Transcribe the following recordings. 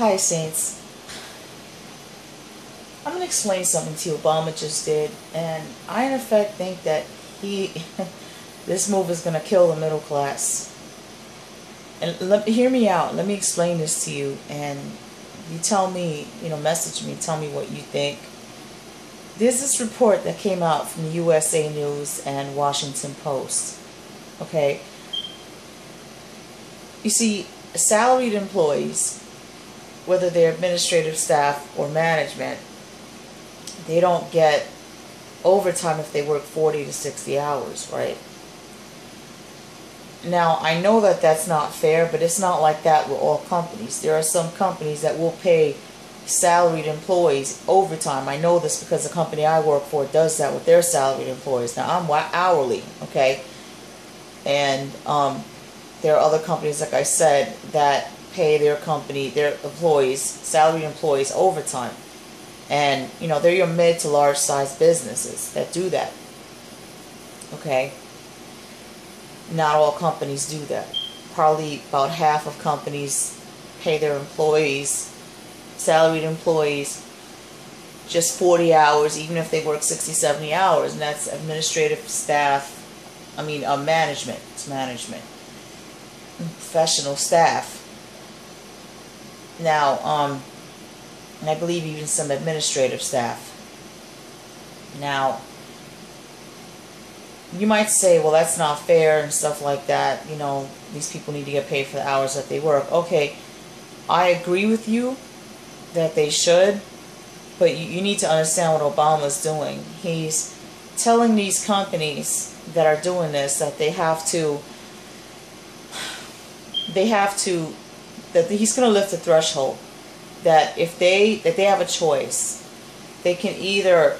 Hi, Saints. I'm going to explain something to you Obama just did, and I, in effect, think that he, this move is going to kill the middle class. And let hear me out. Let me explain this to you, and you tell me, you know, message me, tell me what you think. There's this report that came out from the USA News and Washington Post. Okay. You see, salaried employees, whether they're administrative staff or management, they don't get overtime if they work 40 to 60 hours, right? Now, I know that that's not fair, but it's not like that with all companies. There are some companies that will pay salaried employees overtime. I know this because the company I work for does that with their salaried employees. Now, I'm hourly, okay? And um, there are other companies, like I said, that pay their company, their employees, salaried employees overtime. And, you know, they're your mid to large size businesses that do that. Okay? Not all companies do that. Probably about half of companies pay their employees, salaried employees, just 40 hours, even if they work 60, 70 hours. And that's administrative staff, I mean, uh, management. It's management. Professional staff. Now, um, and I believe even some administrative staff. Now, you might say, well, that's not fair and stuff like that. You know, these people need to get paid for the hours that they work. Okay, I agree with you that they should, but you, you need to understand what Obama's doing. He's telling these companies that are doing this that they have to, they have to, that he's going to lift the threshold that if they that they have a choice, they can either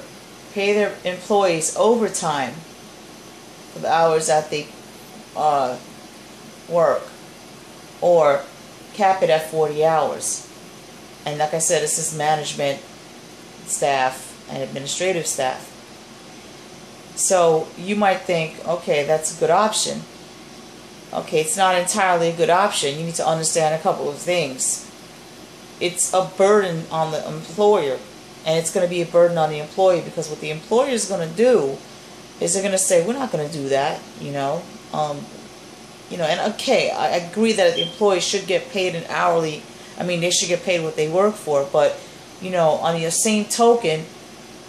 pay their employees overtime for the hours that they uh, work, or cap it at 40 hours. And like I said, this is management staff and administrative staff. So you might think, okay, that's a good option. Okay, it's not entirely a good option. You need to understand a couple of things it's a burden on the employer and it's going to be a burden on the employee because what the employer is going to do is they're going to say we're not going to do that you know um, you know and okay I agree that the employee should get paid an hourly I mean they should get paid what they work for but you know on the same token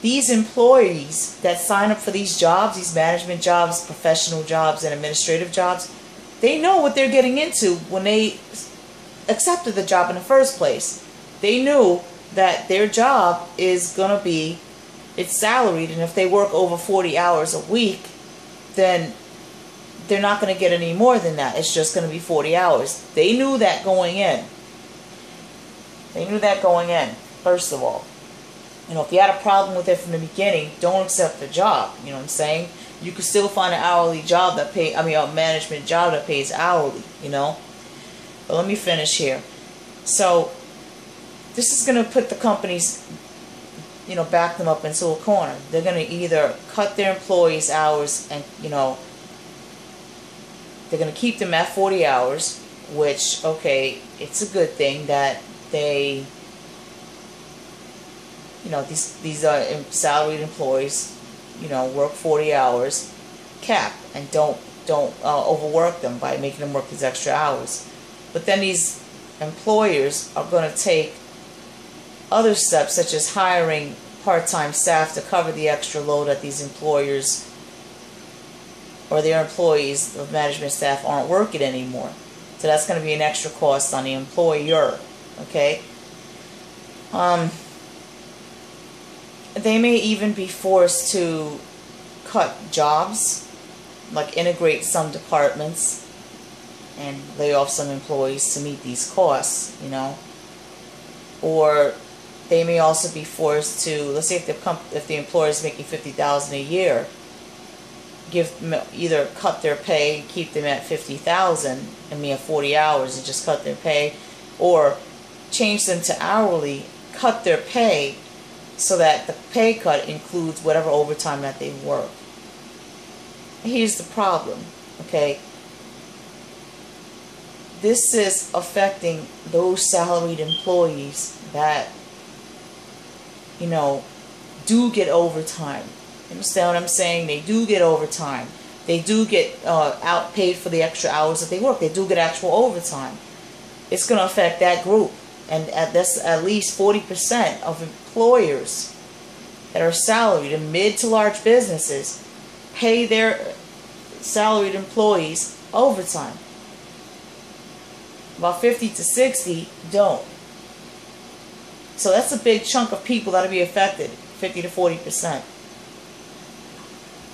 these employees that sign up for these jobs these management jobs professional jobs and administrative jobs they know what they're getting into when they accepted the job in the first place. They knew that their job is going to be, it's salaried, and if they work over 40 hours a week, then they're not going to get any more than that. It's just going to be 40 hours. They knew that going in. They knew that going in, first of all. You know, if you had a problem with it from the beginning, don't accept the job. You know what I'm saying? You could still find an hourly job that pay. I mean, a management job that pays hourly. You know, but let me finish here. So this is going to put the companies, you know, back them up into a corner. They're going to either cut their employees' hours and, you know, they're going to keep them at 40 hours, which, okay, it's a good thing that they, you know, these, these are salaried employees, you know, work 40 hours, cap, and don't, don't uh, overwork them by making them work these extra hours. But then these employers are going to take other steps such as hiring part-time staff to cover the extra load that these employers or their employees of management staff aren't working anymore. So that's going to be an extra cost on the employer. Okay. Um, they may even be forced to cut jobs, like integrate some departments and lay off some employees to meet these costs, you know. Or they may also be forced to, let's say if the, if the employer is making 50000 a year, give either cut their pay, keep them at 50000 and me at 40 hours and just cut their pay, or change them to hourly, cut their pay so that the pay cut includes whatever overtime that they work. Here's the problem, okay? this is affecting those salaried employees that, you know, do get overtime. You understand what I'm saying? They do get overtime. They do get uh, outpaid for the extra hours that they work. They do get actual overtime. It's going to affect that group. And at this, at least 40% of employers that are salaried in mid to large businesses pay their salaried employees overtime. About 50 to 60 don't. So that's a big chunk of people that'll be affected, 50 to 40%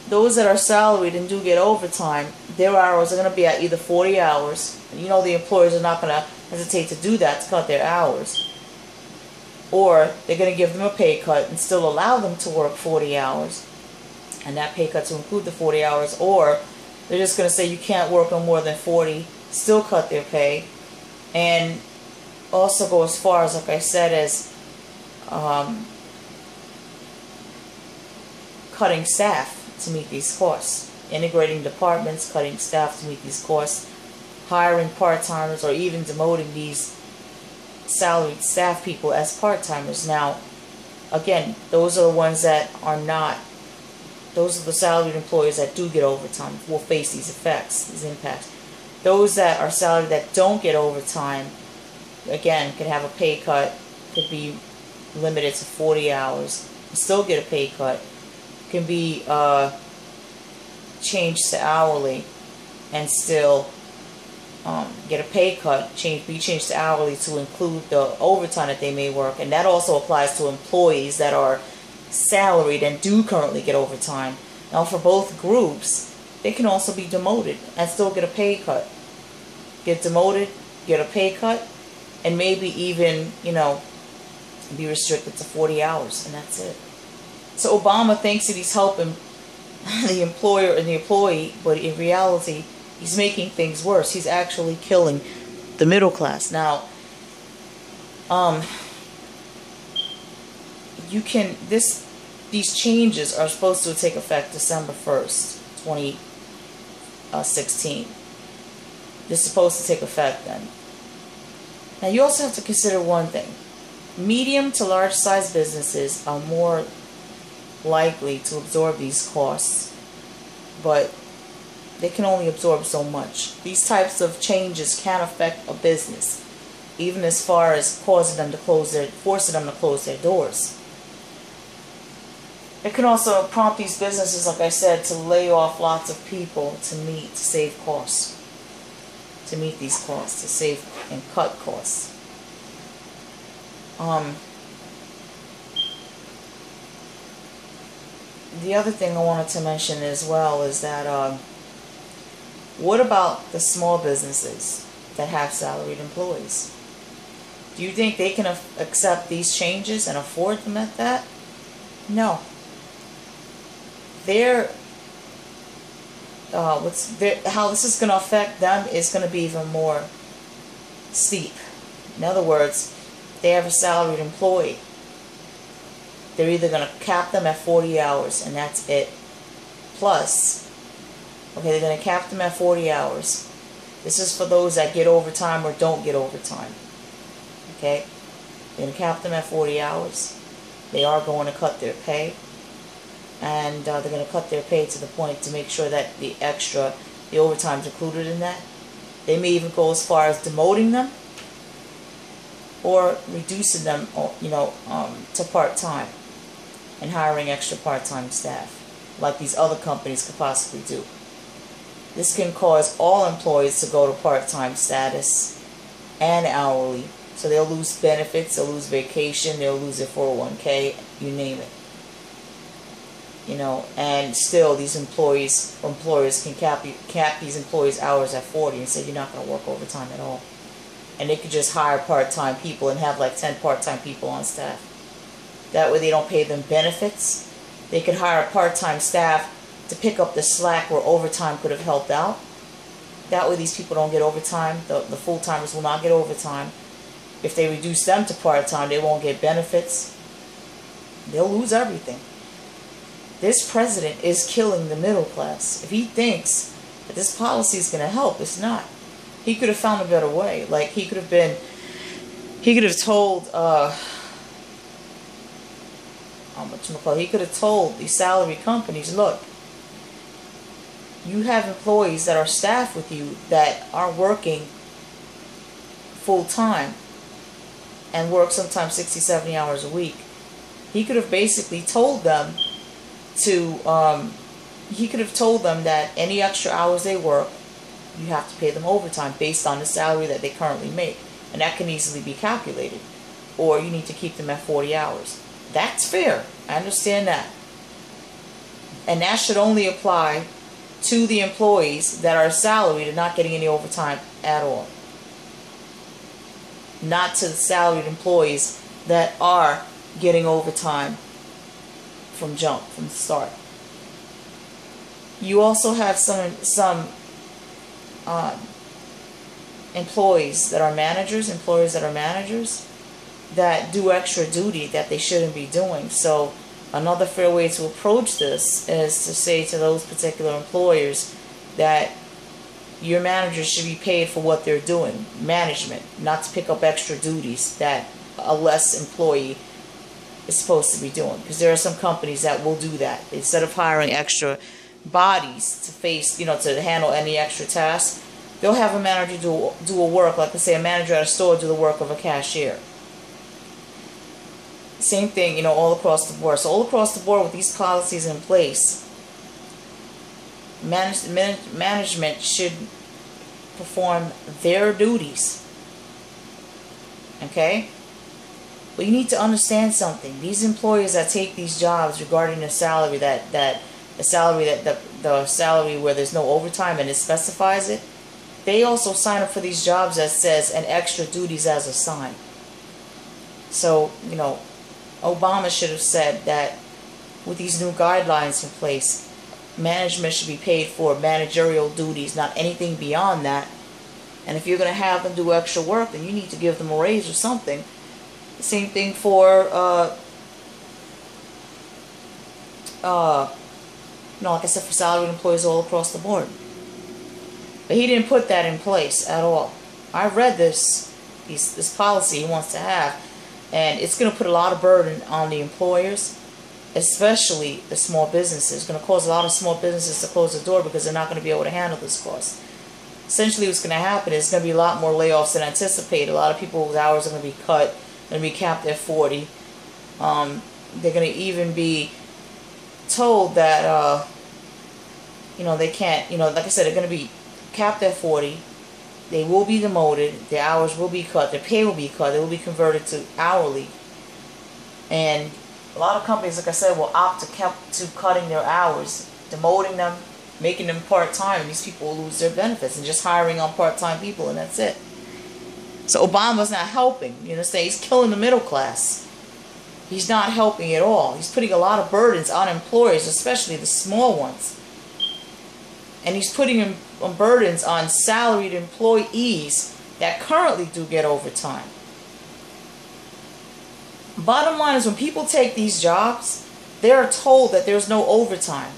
those that are salaried and do get overtime, their hours are going to be at either 40 hours. You know the employers are not going to hesitate to do that to cut their hours. Or they're going to give them a pay cut and still allow them to work 40 hours. And that pay cut to include the 40 hours. Or they're just going to say you can't work on more than 40, still cut their pay. And also go as far as, like I said, as um, cutting staff to meet these costs, integrating departments, cutting staff to meet these costs, hiring part-timers, or even demoting these salaried staff people as part-timers. Now, again, those are the ones that are not, those are the salaried employees that do get overtime will face these effects, these impacts. Those that are salaried that don't get overtime, again, could have a pay cut, could be limited to 40 hours, still get a pay cut, can be uh, changed to hourly and still um, get a pay cut, change, be changed to hourly to include the overtime that they may work. And that also applies to employees that are salaried and do currently get overtime. Now for both groups, they can also be demoted and still get a pay cut. Get demoted, get a pay cut, and maybe even, you know, be restricted to 40 hours, and that's it. So Obama thinks that he's helping the employer and the employee, but in reality, he's making things worse. He's actually killing the middle class. Now, um, you can this these changes are supposed to take effect December first, twenty sixteen. This is supposed to take effect then. Now you also have to consider one thing. Medium to large size businesses are more likely to absorb these costs, but they can only absorb so much. These types of changes can affect a business, even as far as causing them to close their, forcing them to close their doors. It can also prompt these businesses, like I said, to lay off lots of people to meet, to save costs, to meet these costs, to save and cut costs. Um, the other thing I wanted to mention as well is that uh, what about the small businesses that have salaried employees? Do you think they can accept these changes and afford them at that? No. They're uh, what's how this is going to affect them is going to be even more steep. In other words, they have a salaried employee they're either going to cap them at 40 hours and that's it. Plus, okay, they're going to cap them at 40 hours. This is for those that get overtime or don't get overtime. Okay? They're going to cap them at 40 hours. They are going to cut their pay. And uh, they're going to cut their pay to the point to make sure that the extra, the overtime is included in that. They may even go as far as demoting them or reducing them, you know, um, to part-time and hiring extra part-time staff, like these other companies could possibly do. This can cause all employees to go to part-time status and hourly, so they'll lose benefits, they'll lose vacation, they'll lose their 401k, you name it. You know, and still these employees, employers can cap, cap these employees' hours at 40 and say you're not going to work overtime at all. And they could just hire part-time people and have like 10 part-time people on staff. That way they don't pay them benefits. They could hire part-time staff to pick up the slack where overtime could have helped out. That way these people don't get overtime. The, the full-timers will not get overtime. If they reduce them to part-time, they won't get benefits. They'll lose everything. This president is killing the middle class. If he thinks that this policy is going to help, it's not. He could have found a better way. Like he could have been, he could have told, uh, how much He could have told these salary companies, look, you have employees that are staffed with you that are working full time and work sometimes 60, 70 hours a week. He could have basically told them to, um, he could have told them that any extra hours they work, you have to pay them overtime based on the salary that they currently make. And that can easily be calculated. Or you need to keep them at 40 hours. That's fair. I understand that. And that should only apply to the employees that are salaried and not getting any overtime at all. Not to the salaried employees that are getting overtime from jump, from the start. You also have some some uh, employees that are managers, employers that are managers, that do extra duty that they shouldn't be doing. So another fair way to approach this is to say to those particular employers that your managers should be paid for what they're doing, management, not to pick up extra duties that a less employee is supposed to be doing. Because there are some companies that will do that. Instead of hiring extra bodies to face, you know, to handle any extra tasks, they'll have a manager do, do a work, like let's say a manager at a store do the work of a cashier same thing, you know, all across the board. So all across the board with these policies in place, manage, manage, management should perform their duties. Okay? But you need to understand something. These employers that take these jobs regarding the salary that that the salary that the, the salary where there's no overtime and it specifies it, they also sign up for these jobs that says an extra duties as assigned. So, you know, Obama should have said that with these new guidelines in place, management should be paid for managerial duties, not anything beyond that. And if you're going to have them do extra work, then you need to give them a raise or something. Same thing for, uh, uh, no, like I said, for salaried employees all across the board. But he didn't put that in place at all. I read this, this policy he wants to have, and it's going to put a lot of burden on the employers, especially the small businesses. It's going to cause a lot of small businesses to close the door because they're not going to be able to handle this cost. Essentially, what's going to happen is going to be a lot more layoffs than anticipated. A lot of people's hours are going to be cut, going to be capped at 40. Um, they're going to even be told that, uh, you know, they can't, you know, like I said, they're going to be capped at 40 they will be demoted, their hours will be cut, their pay will be cut, they will be converted to hourly. And a lot of companies, like I said, will opt to, kept, to cutting their hours, demoting them, making them part-time, these people will lose their benefits and just hiring on part-time people, and that's it. So Obama's not helping. You understand? He's killing the middle class. He's not helping at all. He's putting a lot of burdens on employers, especially the small ones. And he's putting um, burdens on salaried employees that currently do get overtime. Bottom line is when people take these jobs, they are told that there's no overtime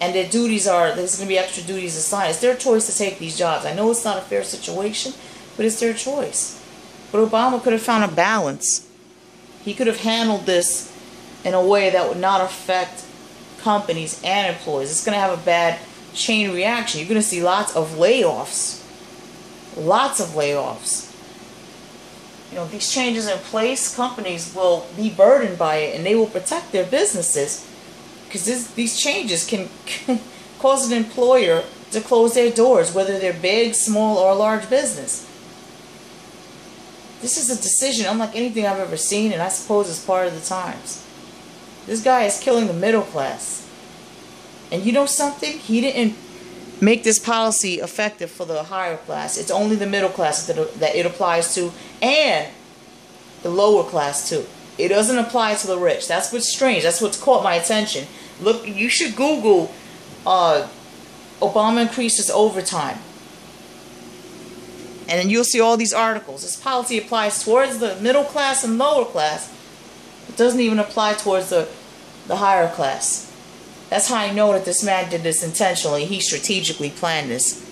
and their duties are, there's going to be extra duties assigned. It's their choice to take these jobs. I know it's not a fair situation, but it's their choice. But Obama could have found a balance. He could have handled this in a way that would not affect companies and employees. It's going to have a bad chain reaction. You're going to see lots of layoffs. Lots of layoffs. You know, these changes in place, companies will be burdened by it and they will protect their businesses because these changes can, can cause an employer to close their doors, whether they're big, small, or large business. This is a decision unlike anything I've ever seen, and I suppose it's part of the times. This guy is killing the middle class. And you know something? He didn't make this policy effective for the higher class. It's only the middle class that, that it applies to and the lower class too. It doesn't apply to the rich. That's what's strange. That's what's caught my attention. Look, you should Google uh, Obama increases overtime. And then you'll see all these articles. This policy applies towards the middle class and lower class. It doesn't even apply towards the, the higher class. That's how I know that this man did this intentionally. He strategically planned this.